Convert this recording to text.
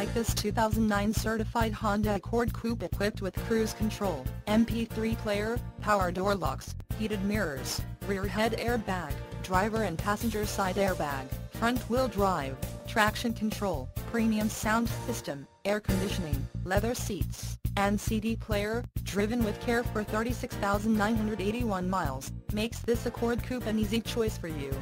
like this 2009 certified Honda Accord Coupe equipped with cruise control, MP3 player, power door locks, heated mirrors, rear head airbag, driver and passenger side airbag, front-wheel drive, traction control, premium sound system, air conditioning, leather seats, and CD player, driven with care for 36,981 miles, makes this Accord Coupe an easy choice for you.